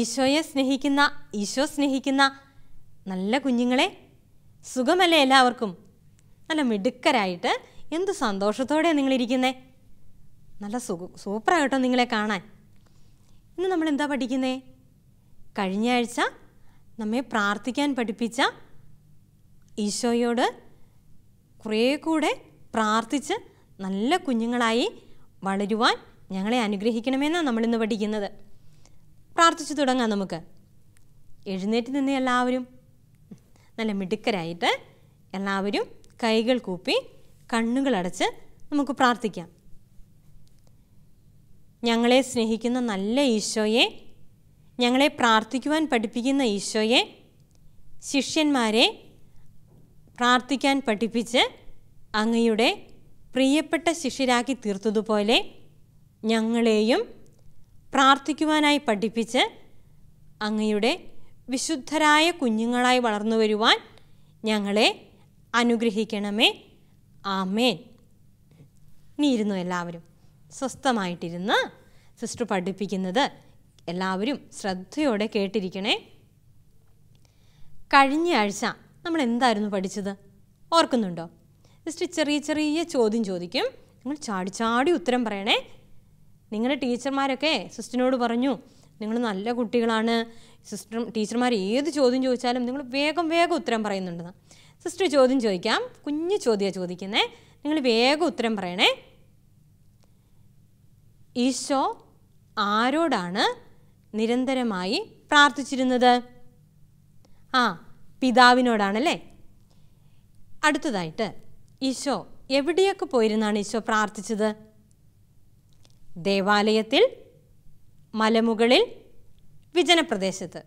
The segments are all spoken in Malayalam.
ഈശോയെ സ്നേഹിക്കുന്ന ഈശോ സ്നേഹിക്കുന്ന നല്ല കുഞ്ഞുങ്ങളെ സുഖമല്ലേ എല്ലാവർക്കും? നല്ല മിടുക്കരായിട്ട് എന്ത് സന്തോഷത്തോടെയാണ് നിങ്ങളിരിക്കുന്നത് നല്ല സുഖ സൂപ്പറാകട്ടോ നിങ്ങളെ കാണാൻ. ഇന്ന് നമ്മൾ എന്താ പഠിക്കുന്നേ? കഴിഞ്ഞ ആഴ്ച നമ്മെ പ്രാർത്ഥിക്കാൻ പഠിപ്പിച്ച ഈശോയോട് കുറേ കൂടെ പ്രാർത്ഥിച്ച് നല്ല കുഞ്ഞുങ്ങളായി വളരുവാൻ ഞങ്ങളെ അനുഗ്രഹിക്കണമെന്നാണ് നമ്മളിന്ന് പഠിക്കുന്നത്. പ്രാർത്ഥിച്ചു തുടങ്ങാം നമുക്ക്. എഴുന്നേറ്റ് നിന്ന് എല്ലാവരും നല്ല മിടുക്കരായിട്ട് എല്ലാവരും കൈകൾ കൂപ്പി കണ്ണുകൾ അടച്ച് നമുക്ക് പ്രാർത്ഥിക്കാം. ഞങ്ങളെ സ്നേഹിക്കുന്ന നല്ല ഈശോയെ ഞങ്ങളെ പ്രാർത്ഥിക്കുവാൻ പഠിപ്പിക്കുന്ന ഈശോയെ ശിഷ്യന്മാരെ പ്രാർത്ഥിക്കാൻ പഠിപ്പിച്ച് അങ്ങയുടെ പ്രിയപ്പെട്ട ശിഷ്യരാക്കി തീർത്തതുപോലെ ഞങ്ങളെയും പ്രാർത്ഥിക്കുവാനായി പഠിപ്പിച്ച് അങ്ങയുടെ വിശുദ്ധരായ കുഞ്ഞുങ്ങളായി വളർന്നു വരുവാൻ ഞങ്ങളെ അനുഗ്രഹിക്കണമേ. ആമേൻ. നീ ഇരുന്നു എല്ലാവരും സ്വസ്ഥമായിട്ടിരുന്ന് സിസ്റ്റർ പഠിപ്പിക്കുന്നത് എല്ലാവരും ശ്രദ്ധയോടെ കേട്ടിരിക്കണേ. കഴിഞ്ഞ ആഴ്ച നമ്മൾ എന്തായിരുന്നു പഠിച്ചത്? ഓർക്കുന്നുണ്ടോ? ജസ്റ്റ് ചെറിയ ചെറിയ ചോദ്യം ചോദിക്കും. നിങ്ങൾ ചാടി ചാടി ഉത്തരം പറയണേ. നിങ്ങളുടെ ടീച്ചർമാരൊക്കെ സിസ്റ്ററിനോട് പറഞ്ഞു നിങ്ങൾ നല്ല കുട്ടികളാണ്. സിസ്റ്റർ ടീച്ചർമാർ ഏത് ചോദ്യം ചോദിച്ചാലും നിങ്ങൾ വേഗം വേഗം ഉത്തരം പറയുന്നുണ്ടെന്ന്. സിസ്റ്റർ ചോദ്യം ചോദിക്കാം. കുഞ്ഞു ചോദ്യമാണ് ചോദിക്കുന്നേ. നിങ്ങൾ വേഗം ഉത്തരം പറയണേ. ഈശോ ആരോടാണ് നിരന്തരമായി പ്രാർത്ഥിച്ചിരുന്നത്? ആ പിതാവിനോടാണല്ലേ? അടുത്തതായിട്ട് ഈശോ എവിടെയൊക്കെ പോയിരുന്നാണ് ഈശോ പ്രാർത്ഥിച്ചത്? ദേവാലയത്തിൽ മലമുകളിൽ വിജനപ്രദേശത്ത്.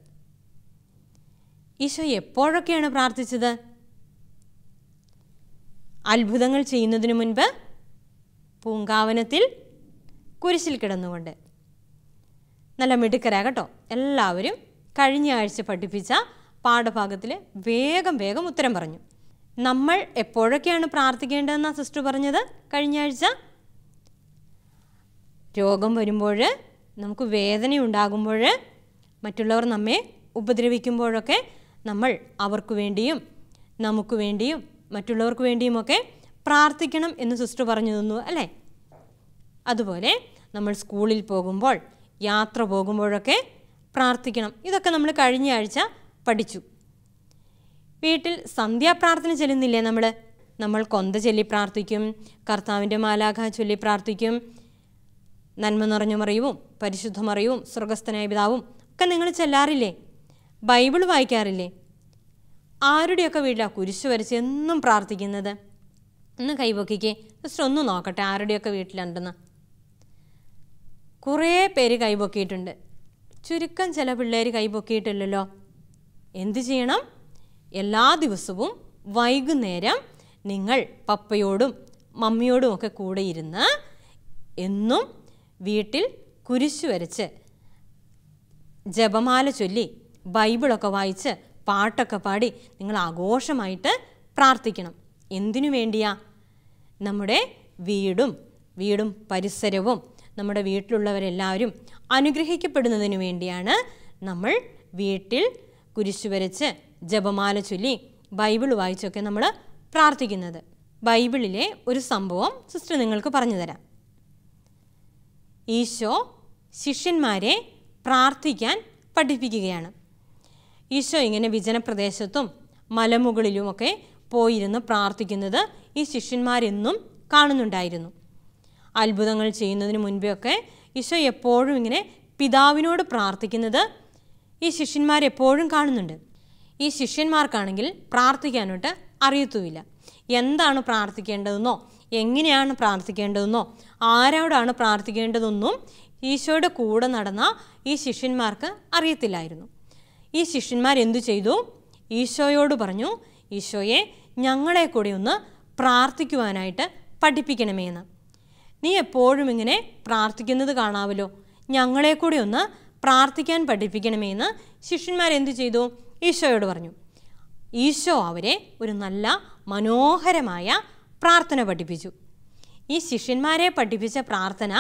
ഈശോ എപ്പോഴൊക്കെയാണ് പ്രാർത്ഥിച്ചത്? അത്ഭുതങ്ങൾ ചെയ്യുന്നതിനു മുൻപ് പൂങ്കാവനത്തിൽ കുരിശിൽ കിടന്നുകൊണ്ട്. നല്ല മിടുക്കരാ കേട്ടോ. എല്ലാവരും കഴിഞ്ഞ ആഴ്ച പഠിപ്പിച്ച പാഠഭാഗത്തിൽ വേഗം വേഗം ഉത്തരം പറഞ്ഞു. നമ്മൾ എപ്പോഴൊക്കെയാണ് പ്രാർത്ഥിക്കേണ്ടതെന്നാണ് സിസ്റ്റർ പറഞ്ഞത് കഴിഞ്ഞ ആഴ്ച? രോഗം വരുമ്പോൾ നമുക്ക് വേദന ഉണ്ടാകുമ്പോൾ മറ്റുള്ളവർ നമ്മെ ഉപദ്രവിക്കുമ്പോഴൊക്കെ നമ്മൾ അവർക്ക് വേണ്ടിയും നമുക്ക് വേണ്ടിയും മറ്റുള്ളവർക്ക് വേണ്ടിയുമൊക്കെ പ്രാർത്ഥിക്കണം എന്ന് സിസ്റ്റർ പറഞ്ഞു തന്നു അല്ലേ? അതുപോലെ നമ്മൾ സ്കൂളിൽ പോകുമ്പോൾ യാത്ര പോകുമ്പോഴൊക്കെ പ്രാർത്ഥിക്കണം. ഇതൊക്കെ നമ്മൾ കഴിഞ്ഞ ആഴ്ച പഠിച്ചു. വീട്ടിൽ സന്ധ്യാപ്രാർത്ഥന ചെല്ലുന്നില്ലേ നമ്മൾ നമ്മൾ കൊന്ത ചൊല്ലി പ്രാർത്ഥിക്കും കർത്താവിന്റെ മാലാഖ ചൊല്ലി പ്രാർത്ഥിക്കും നന്മ നിറഞ്ഞ മറിയവും പരിശുദ്ധ മറിയവും സ്വർഗസ്ഥനായ പിതാവും ഒക്കെ നിങ്ങൾ ചെല്ലാറില്ലേ? ബൈബിൾ വായിക്കാറില്ലേ? ആരുടെയൊക്കെ വീട്ടിലാണ് കുരിശ് വരച്ച് എന്നും പ്രാർത്ഥിക്കുന്നത്? ഒന്ന് കൈപൊക്കിക്കേ ജസ്റ്റ് ഒന്ന് നോക്കട്ടെ ആരുടെയൊക്കെ വീട്ടിലുണ്ടെന്ന്. കുറേ പേര് കൈപൊക്കിയിട്ടുണ്ട് ചുരുക്കം ചില പിള്ളേർ കൈപൊക്കിയിട്ടില്ലല്ലോ എന്തു ചെയ്യണം? എല്ലാ ദിവസവും വൈകുന്നേരം നിങ്ങൾ പപ്പയോടും മമ്മിയോടും ഒക്കെ കൂടെ ഇരുന്ന് എന്നും വീട്ടിൽ കുരിശു വരച്ച് ജപമാല ചൊല്ലി ബൈബിളൊക്കെ വായിച്ച് പാട്ടൊക്കെ പാടി നിങ്ങൾ ആഘോഷമായിട്ട് പ്രാർത്ഥിക്കണം. എന്തിനു വേണ്ടിയാ? നമ്മുടെ വീടും വീടും പരിസരവും നമ്മുടെ വീട്ടിലുള്ളവരെല്ലാവരും അനുഗ്രഹിക്കപ്പെടുന്നതിന് വേണ്ടിയാണ് നമ്മൾ വീട്ടിൽ കുരിശു വരച്ച് ജപമാല ചൊല്ലി ബൈബിൾ വായിച്ചൊക്കെ നമ്മൾ പ്രാർത്ഥിക്കുന്നത്. ബൈബിളിലെ ഒരു സംഭവം സിസ്റ്റർ നിങ്ങൾക്ക് പറഞ്ഞു തരാം. ഈശോ ശിഷ്യന്മാരെ പ്രാർത്ഥിക്കാൻ പഠിപ്പിക്കുകയാണ്. ഈശോ ഇങ്ങനെ വിജനപ്രദേശത്തും മലമുകളിലുമൊക്കെ പോയിരുന്ന് പ്രാർത്ഥിക്കുന്നത് ഈ ശിഷ്യന്മാരെന്നും കാണുന്നുണ്ടായിരുന്നു. അത്ഭുതങ്ങൾ ചെയ്യുന്നതിന് മുൻപെയൊക്കെ ഈശോ എപ്പോഴും ഇങ്ങനെ പിതാവിനോട് പ്രാർത്ഥിക്കുന്നത് ഈ ശിഷ്യന്മാരെപ്പോഴും കാണുന്നുണ്ട്. ഈ ശിഷ്യന്മാർക്കാണെങ്കിൽ പ്രാർത്ഥിക്കാനോട്ട് അറിയത്തുമില്ല. എന്താണ് പ്രാർത്ഥിക്കേണ്ടതെന്നോ എങ്ങനെയാണ് പ്രാർത്ഥിക്കേണ്ടതെന്നോ ആരോടാണ് പ്രാർത്ഥിക്കേണ്ടതെന്നും ഈശോയുടെ കൂടെ നടന്ന ഈ ശിഷ്യന്മാർക്ക് അറിയത്തില്ലായിരുന്നു. ഈ ശിഷ്യന്മാർ എന്തു ചെയ്തു? ഈശോയോട് പറഞ്ഞു ഈശോയെ ഞങ്ങളെ കൂടി ഒന്ന് പ്രാർത്ഥിക്കുവാനായിട്ട് പഠിപ്പിക്കണമേ എന്ന്. നീ എപ്പോഴും ഇങ്ങനെ പ്രാർത്ഥിക്കുന്നത് കാണാവല്ലോ. ഞങ്ങളെ കൂടി ഒന്ന് പ്രാർത്ഥിക്കാൻ പഠിപ്പിക്കണമേ എന്ന് ശിഷ്യന്മാർ എന്തു ചെയ്തു? ഈശോയോട് പറഞ്ഞു ഈശോ അവരെ ഒരു നല്ല മനോഹരമായ പ്രാർത്ഥന പഠിപ്പിച്ചു. ഈ ശിഷ്യന്മാരെ പഠിപ്പിച്ച പ്രാർത്ഥന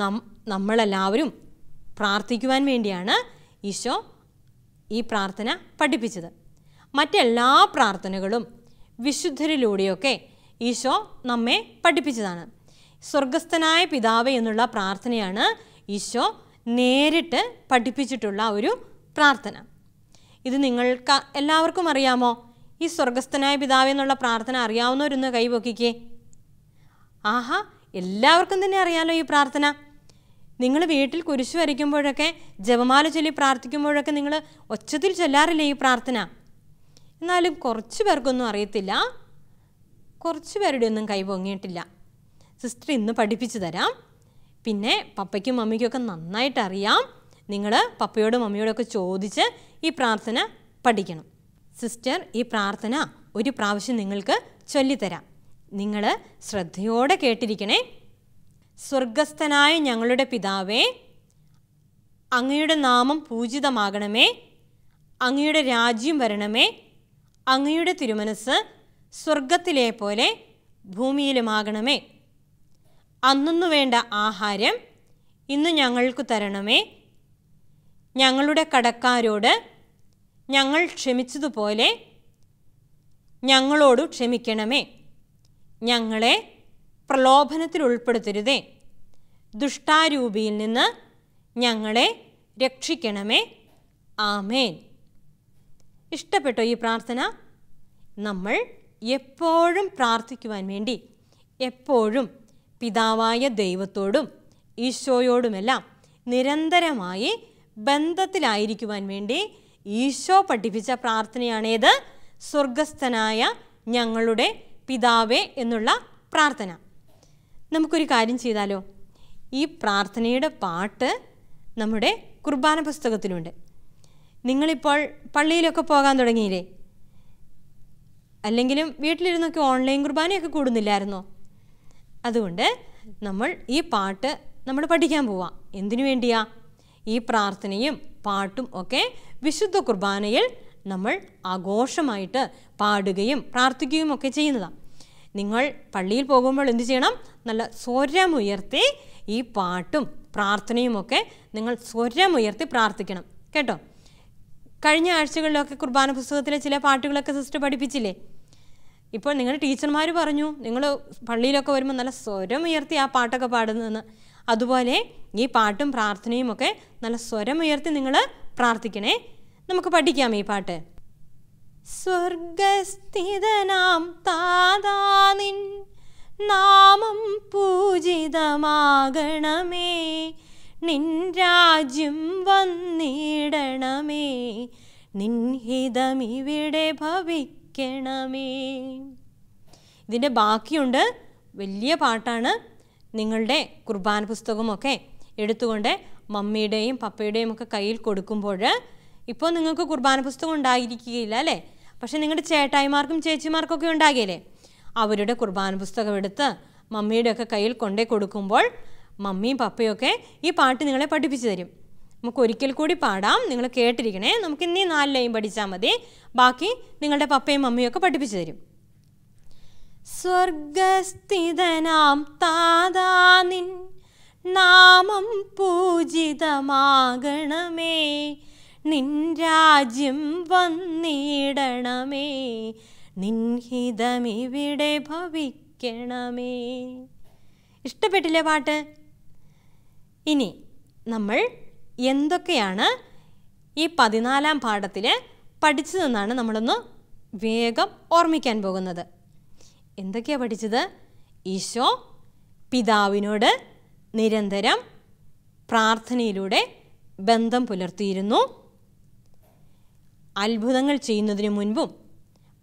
നം നമ്മളെല്ലാവരും പ്രാർത്ഥിക്കുവാൻ വേണ്ടിയാണ് ഈശോ ഈ പ്രാർത്ഥന പഠിപ്പിച്ചത്. മറ്റെല്ലാ പ്രാർത്ഥനകളും വിശുദ്ധരിലൂടെയൊക്കെ ഈശോ നമ്മെ പഠിപ്പിച്ചതാണ്. സ്വർഗസ്ഥനായ പിതാവ് എന്നുള്ള പ്രാർത്ഥനയാണ് ഈശോ നേരിട്ട് പഠിപ്പിച്ചിട്ടുള്ള ഒരു പ്രാർത്ഥന. ഇത് നിങ്ങൾക്ക് എല്ലാവർക്കും അറിയാമോ? ഈ സ്വർഗസ്ഥനായ പിതാവേ എന്നുള്ള പ്രാർത്ഥന അറിയാവുന്നവരൊന്ന് കൈപൊക്കിക്കേ ആഹാ എല്ലാവർക്കും തന്നെ അറിയാലോ ഈ പ്രാർത്ഥന. നിങ്ങൾ വീട്ടിൽ കുരിശു വരയ്ക്കുമ്പോഴൊക്കെ ജപമാല ചൊല്ലി പ്രാർത്ഥിക്കുമ്പോഴൊക്കെ നിങ്ങൾ ഒച്ചത്തിൽ ചൊല്ലാറില്ലേ ഈ പ്രാർത്ഥന? എന്നാലും കുറച്ച് പേർക്കൊന്നും അറിയത്തില്ല. കുറച്ച് പേരുടെ ഒന്നും കൈ പൊങ്ങിയിട്ടില്ല. സിസ്റ്റർ ഇന്ന് പഠിപ്പിച്ചു തരാം. പിന്നെ പപ്പയ്ക്കും മമ്മിക്കും ഒക്കെ നന്നായിട്ട് അറിയാം നിങ്ങൾ പപ്പയോടും മമ്മിയോടൊക്കെ ചോദിച്ച് ഈ പ്രാർത്ഥന പഠിക്കണം. സിസ്റ്റർ ഈ പ്രാർത്ഥന ഒരു പ്രാവശ്യം നിങ്ങൾക്ക് ചൊല്ലിത്തരാം. നിങ്ങൾ ശ്രദ്ധയോടെ കേട്ടിരിക്കണേ. സ്വർഗസ്ഥനായ ഞങ്ങളുടെ പിതാവേ അങ്ങയുടെ നാമം പൂജിതമാകണമേ. അങ്ങയുടെ രാജ്യം വരണമേ. അങ്ങയുടെ തിരുമനസ് സ്വർഗത്തിലെ പോലെ ഭൂമിയിലുമാകണമേ. അന്നു വേണ്ട ആഹാരം ഇന്ന് ഞങ്ങൾക്ക് തരണമേ. ഞങ്ങളുടെ കടക്കാരോട് ഞങ്ങൾ ക്ഷമിച്ചതുപോലെ ഞങ്ങളോട് ക്ഷമിക്കണമേ. ഞങ്ങളെ പ്രലോഭനത്തിൽ ഉൾപ്പെടുത്തരുതേ. ദുഷ്ടാരൂപിയിൽ നിന്ന് ഞങ്ങളെ രക്ഷിക്കണമേ. ആമേൻ. ഇഷ്ടപ്പെട്ടോ ഈ പ്രാർത്ഥന? നമ്മൾ എപ്പോഴും പ്രാർത്ഥിക്കുവാൻ വേണ്ടി എപ്പോഴും പിതാവായ ദൈവത്തോടും ഈശോയോടുമെല്ലാം നിരന്തരമായി ബന്ധത്തിലായിരിക്കുവാൻ വേണ്ടി ഈശോ പഠിപ്പിച്ച പ്രാർത്ഥനയാണേത്. സ്വർഗസ്ഥനായ ഞങ്ങളുടെ പിതാവേ എന്നുള്ള പ്രാർത്ഥന. നമുക്കൊരു കാര്യം ചെയ്താലോ? ഈ പ്രാർത്ഥനയുടെ പാട്ട് നമ്മുടെ കുർബാന പുസ്തകത്തിലുണ്ട്. നിങ്ങളിപ്പോൾ പള്ളിയിലൊക്കെ പോകാൻ തുടങ്ങിയില്ലേ? അല്ലെങ്കിലും വീട്ടിലിരുന്നൊക്കെ ഓൺലൈൻ കുർബാനയൊക്കെ കൂടുന്നില്ലായിരുന്നോ? അതുകൊണ്ട് നമ്മൾ ഈ പാട്ട് നമ്മൾ പഠിക്കാൻ പോവാം. എന്തിനു വേണ്ടിയാ? ഈ പ്രാർത്ഥനയും പാട്ടും ഒക്കെ വിശുദ്ധ കുർബാനയിൽ നമ്മൾ ആഘോഷമായിട്ട് പാടുകയും പ്രാർത്ഥിക്കുകയും ഒക്കെ ചെയ്യുന്നതാണ് നിങ്ങൾ പള്ളിയിൽ പോകുമ്പോൾ എന്ത് ചെയ്യണം? നല്ല സ്വരമുയർത്തി ഈ പാട്ടും പ്രാർത്ഥനയും ഒക്കെ നിങ്ങൾ സ്വരമുയർത്തി പ്രാർത്ഥിക്കണം. കേട്ടോ? കഴിഞ്ഞ ആഴ്ചകളിലൊക്കെ കുർബാന പുസ്തകത്തിലെ ചില പാട്ടുകളൊക്കെ സിസ്റ്റർ പഠിപ്പിച്ചില്ലേ? ഇപ്പോൾ നിങ്ങളുടെ ടീച്ചർമാർ പറഞ്ഞു നിങ്ങൾ പള്ളിയിലൊക്കെ വരുമ്പോൾ നല്ല സ്വരമുയർത്തി ആ പാട്ടൊക്കെ പാടുന്നതെന്ന്. അതുപോലെ ഈ പാട്ടും പ്രാർത്ഥനയും ഒക്കെ നല്ല സ്വരമുയർത്തി നിങ്ങൾ പ്രാർത്ഥിക്കണേ. നമുക്ക് പഠിക്കാം ഈ പാട്ട്. സ്വർഗസ്ഥിതനാം താതാനിൻ നാമം പൂജിതമാകണമേ. നിൻ രാജ്യം വന്നിടണമേ. നിൻഹിതമിവിടെ ഭവിക്കണമേ. ഇതിന്റെ ബാക്കിയുണ്ട് വലിയ പാട്ടാണ് നിങ്ങളുടെ കുർബാന പുസ്തകമൊക്കെ എടുത്തുകൊണ്ട് മമ്മിയുടെയും പപ്പയുടെയും ഒക്കെ കയ്യിൽ കൊടുക്കുമ്പോൾ ഇപ്പോൾ നിങ്ങൾക്ക് കുർബാന പുസ്തകം ഉണ്ടായിരിക്കുകയില്ല അല്ലേ? പക്ഷേ നിങ്ങളുടെ ചേട്ടായിമാർക്കും ചേച്ചിമാർക്കൊക്കെ ഉണ്ടാകില്ലേ? അവരുടെ കുർബാന പുസ്തകം എടുത്ത് മമ്മിയുടെ ഒക്കെ കയ്യിൽ കൊണ്ടേ കൊടുക്കുമ്പോൾ മമ്മിയും പപ്പയൊക്കെ ഈ പാട്ട് നിങ്ങളെ പഠിപ്പിച്ചു തരും. നമുക്ക് ഒരിക്കൽ കൂടി പാടാം. നിങ്ങൾ കേട്ടിരിക്കണേ. നമുക്ക് ഇന്നീ നാല് ലൈൻ പഠിച്ചാൽ മതി. ബാക്കി നിങ്ങളുടെ പപ്പയും മമ്മിയും ഒക്കെ പഠിപ്പിച്ചു തരും. സ്വർഗസ്ഥിതനാം താതാനിൻ നാമം പൂജിതമാകണമേ. നിൻ രാജ്യം വന്നിടണമേ. നിൻഹിതമിവിടെ ഭവിക്കണമേ. ഇഷ്ടപ്പെട്ടില്ലേ പാട്ട്? ഇനി നമ്മൾ എന്തൊക്കെയാണ് ഈ പതിനാലാം പാഠത്തിൽ പഠിച്ചതെന്നാണ് നമ്മളൊന്ന് വേഗം ഓർമ്മിക്കാൻ പോകുന്നത്. എന്തൊക്കെയാണ് പഠിച്ചത്? ഈശോ പിതാവിനോട് നിരന്തരം പ്രാർത്ഥനയിലൂടെ ബന്ധം പുലർത്തിയിരുന്നു. അത്ഭുതങ്ങൾ ചെയ്യുന്നതിന് മുൻപും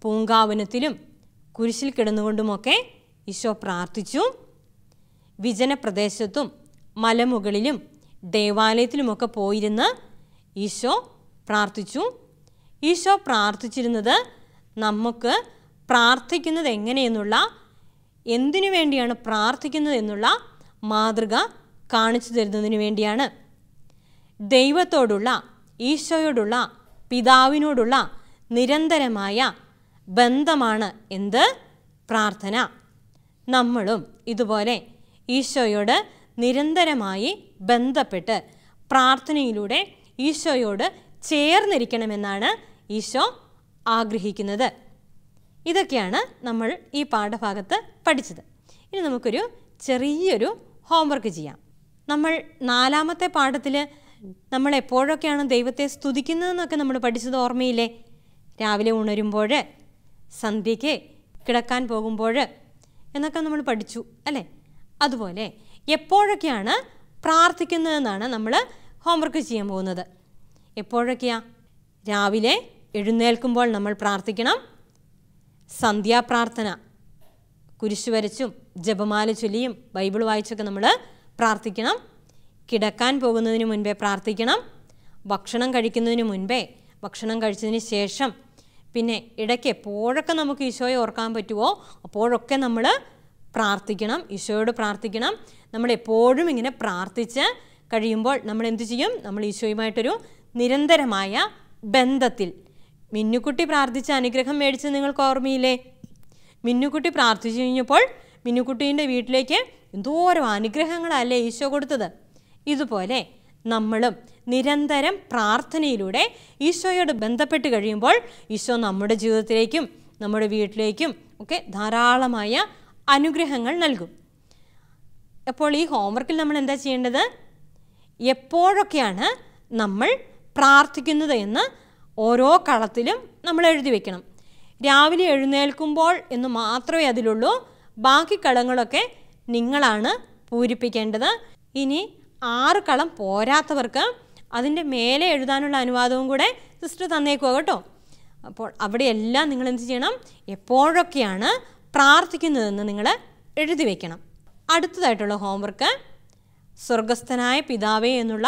പൂങ്കാവനത്തിലും കുരിശിൽ കിടന്നുകൊണ്ടുമൊക്കെ ഈശോ പ്രാർത്ഥിച്ചു. വിജനപ്രദേശത്തും മലമുകളിലും ദേവാലയത്തിലുമൊക്കെ പോയിരുന്ന് ഈശോ പ്രാർത്ഥിച്ചു. ഈശോ പ്രാർത്ഥിച്ചിരുന്നത് നമുക്ക് പ്രാർത്ഥിക്കുന്നത് എങ്ങനെയെന്നുള്ള എന്തിനു വേണ്ടിയാണ് പ്രാർത്ഥിക്കുന്നത് എന്നുള്ള മാതൃക കാണിച്ചു തരുന്നതിന് വേണ്ടിയാണ്. ദൈവത്തോടുള്ള ഈശോയോടുള്ള പിതാവിനോടുള്ള നിരന്തരമായ ബന്ധമാണ് എന്ത്? പ്രാർത്ഥന. നമ്മളും ഇതുപോലെ ഈശോയോട് നിരന്തരമായി ബന്ധപ്പെട്ട് പ്രാർത്ഥനയിലൂടെ ഈശോയോട് ചേർന്നിരിക്കണമെന്നാണ് ഈശോ ആഗ്രഹിക്കുന്നത്. ഇതൊക്കെയാണ് നമ്മൾ ഈ പാഠഭാഗത്ത് പഠിച്ചത്. ഇനി നമുക്കൊരു ചെറിയൊരു ഹോംവർക്ക് ചെയ്യാം. നമ്മൾ നാലാമത്തെ പാഠത്തിൽ നമ്മൾ എപ്പോഴൊക്കെയാണ് ദൈവത്തെ സ്തുതിക്കുന്നതെന്നൊക്കെ നമ്മൾ പഠിച്ചത് ഓർമ്മയില്ലേ? രാവിലെ ഉണരുമ്പോൾ സന്ധ്യയ്ക്ക് കിടക്കാൻ പോകുമ്പോൾ എന്നൊക്കെ നമ്മൾ പഠിച്ചു അല്ലേ? അതുപോലെ എപ്പോഴൊക്കെയാണ് പ്രാർത്ഥിക്കുന്നതെന്നാണ് നമ്മൾ ഹോംവർക്ക് ചെയ്യാൻ പോകുന്നത്. എപ്പോഴൊക്കെയാ? രാവിലെ എഴുന്നേൽക്കുമ്പോൾ നമ്മൾ പ്രാർത്ഥിക്കണം സന്ധ്യാപ്രാർത്ഥന. കുരിശു വരച്ചും ജപമാല ചൊല്ലിയും ബൈബിൾ വായിച്ചൊക്കെ നമ്മൾ പ്രാർത്ഥിക്കണം. കിടക്കാൻ പോകുന്നതിന് മുൻപേ പ്രാർത്ഥിക്കണം. ഭക്ഷണം കഴിക്കുന്നതിന് മുൻപേ ഭക്ഷണം കഴിച്ചതിന് ശേഷം പിന്നെ ഇടയ്ക്ക് എപ്പോഴൊക്കെ നമുക്ക് ഈശോയെ ഓർക്കാൻ പറ്റുമോ അപ്പോഴൊക്കെ നമ്മൾ പ്രാർത്ഥിക്കണം. ഈശോയോട് പ്രാർത്ഥിക്കണം. നമ്മൾ എപ്പോഴും ഇങ്ങനെ പ്രാർത്ഥിച്ച് കഴിയുമ്പോൾ നമ്മൾ എന്തു ചെയ്യും? നമ്മൾ ഈശോയുമായിട്ടൊരു നിരന്തരമായ ബന്ധത്തിൽ മിന്നുക്കുട്ടി പ്രാർത്ഥിച്ച അനുഗ്രഹം മേടിച്ച് നിങ്ങൾക്ക് ഓർമ്മയില്ലേ? മിന്നുക്കുട്ടി പ്രാർത്ഥിച്ചു കഴിഞ്ഞപ്പോൾ മിന്നുക്കുട്ടീന്റെ വീട്ടിലേക്ക് എന്തോരം അനുഗ്രഹങ്ങളല്ലേ ഈശോ കൊടുത്തത്. ഇതുപോലെ നമ്മളും നിരന്തരം പ്രാർത്ഥനയിലൂടെ ഈശോയോട് ബന്ധപ്പെട്ട് കഴിയുമ്പോൾ ഈശോ നമ്മുടെ ജീവിതത്തിലേക്കും നമ്മുടെ വീട്ടിലേക്കും ഒക്കെ ധാരാളമായ അനുഗ്രഹങ്ങൾ നൽകും. അപ്പോൾ ഈ ഹോംവർക്കിൽ നമ്മൾ എന്താ ചെയ്യേണ്ടത്? എപ്പോഴൊക്കെയാണ് നമ്മൾ പ്രാർത്ഥിക്കുന്നത് എന്ന് ഓരോ കളത്തിലും നമ്മൾ എഴുതി വെക്കണം. രാവിലെ എഴുന്നേൽക്കുമ്പോൾ എന്ന് മാത്രമേ അതിലുള്ളൂ. ബാക്കി കളങ്ങളൊക്കെ നിങ്ങളാണ് പൂരിപ്പിക്കേണ്ടത്. ഇനി ആറ് കളം പോരാത്തവർക്ക് അതിന്റെ മേലെ എഴുതാനുള്ള അനുവാദവും കൂടെ സിസ്റ്റർ തന്നേക്കുക കേട്ടോ. അപ്പോൾ അവിടെയെല്ലാം നിങ്ങൾ എന്ത് ചെയ്യണം? എപ്പോഴൊക്കെയാണ് പ്രാർത്ഥിക്കുന്നതെന്ന് നിങ്ങൾ എഴുതി വയ്ക്കണം അടുത്തതായിട്ടുള്ള ഹോംവർക്ക് സ്വർഗസ്ഥനായ പിതാവേ എന്നുള്ള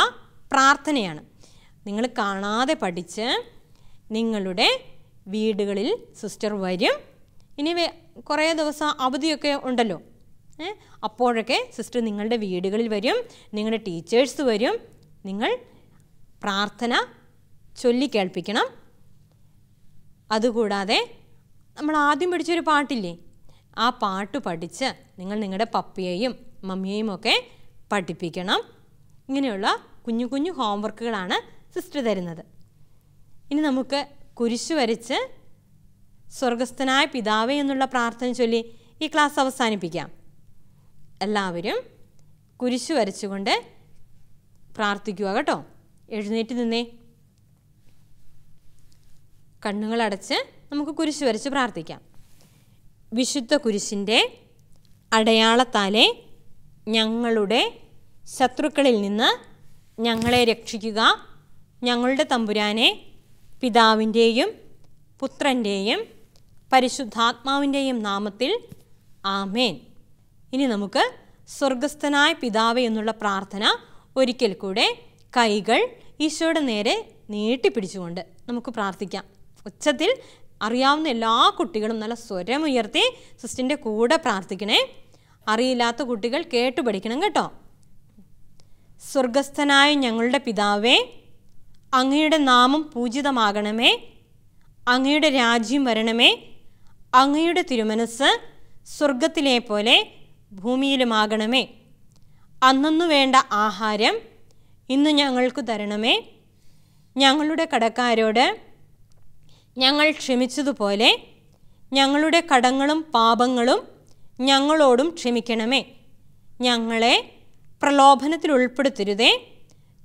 പ്രാർത്ഥനയാണ്. നിങ്ങൾ കാണാതെ പഠിച്ച് നിങ്ങളുടെ വീടുകളിൽ സിസ്റ്റർ വരും. ഇനി കുറേ ദിവസം അവധിയൊക്കെ ഉണ്ടല്ലോ? അപ്പോഴൊക്കെ സിസ്റ്റർ നിങ്ങളുടെ വീടുകളിൽ വരും നിങ്ങളുടെ ടീച്ചേഴ്സ് വരും. നിങ്ങൾ പ്രാർത്ഥന ചൊല്ലിക്കേൾപ്പിക്കണം അതുകൂടാതെ നമ്മൾ ആദ്യം പഠിച്ചൊരു പാട്ടില്ലേ? ആ പാട്ട് പഠിച്ച് നിങ്ങൾ നിങ്ങളുടെ പപ്പിയെയും മമ്മിയെയും ഒക്കെ പഠിപ്പിക്കണം. ഇങ്ങനെയുള്ള കുഞ്ഞു കുഞ്ഞു ഹോംവർക്കുകളാണ് സിസ്റ്റർ തരുന്നത്. ഇനി നമുക്ക് കുരിശു വരച്ച് സ്വർഗസ്ഥനായ പിതാവേ എന്നുള്ള പ്രാർത്ഥന ചൊല്ലി ഈ ക്ലാസ് അവസാനിപ്പിക്കാം. എല്ലാവരും കുരിശു വരച്ചുകൊണ്ട് പ്രാർത്ഥിക്കുക കേട്ടോ. എഴുന്നേറ്റ് നിന്നേ. കണ്ണുകളടച്ച് നമുക്ക് കുരിശു വരച്ച് പ്രാർത്ഥിക്കാം. വിശുദ്ധ കുരിശിന്റെ അടയാളത്താലെ ഞങ്ങളുടെ ശത്രുക്കളിൽ നിന്ന് ഞങ്ങളെ രക്ഷിക്കുക ഞങ്ങളുടെ തമ്പുരാനെ പിതാവിന്റെയും പുത്രന്റെയും പരിശുദ്ധാത്മാവിന്റെയും നാമത്തിൽ ആമേൻ. ഇനി നമുക്ക് സ്വർഗസ്ഥനായ പിതാവ് എന്നുള്ള പ്രാർത്ഥന ഒരിക്കൽ കൂടെ കൈകൾ ഈശോയുടെ നേരെ നീട്ടിപ്പിടിച്ചുകൊണ്ട് നമുക്ക് പ്രാർത്ഥിക്കാം. ഉച്ചത്തിൽ അറിയാവുന്ന എല്ലാ കുട്ടികളും നല്ല സ്വരമുയർത്തി സിസ്റ്റിന്റെ കൂടെ പ്രാർത്ഥിക്കണേ. അറിയില്ലാത്ത കുട്ടികൾ കേട്ടു പഠിക്കണം കേട്ടോ. സ്വർഗസ്ഥനായ ഞങ്ങളുടെ പിതാവേ അങ്ങയുടെ നാമം പൂജിതമാകണമേ. അങ്ങയുടെ രാജ്യം വരണമേ. അങ്ങയുടെ തിരുമനസ് സ്വർഗത്തിലെ പോലെ ഭൂമിയിലുമാകണമേ. അന്നു വേണ്ട ആഹാരം ഇന്ന് ഞങ്ങൾക്ക് തരണമേ. ഞങ്ങളുടെ കടക്കാരോട് ഞങ്ങൾ ക്ഷമിച്ചതുപോലെ ഞങ്ങളുടെ കടങ്ങളും പാപങ്ങളും ഞങ്ങളോടും ക്ഷമിക്കണമേ. ഞങ്ങളെ പ്രലോഭനത്തിൽ ഉൾപ്പെടുത്തരുതേ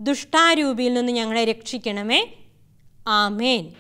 ദുഷ്ടാരൂപിയിൽ നിന്ന് ഞങ്ങളെ രക്ഷിക്കണമേ. ആമേൻ.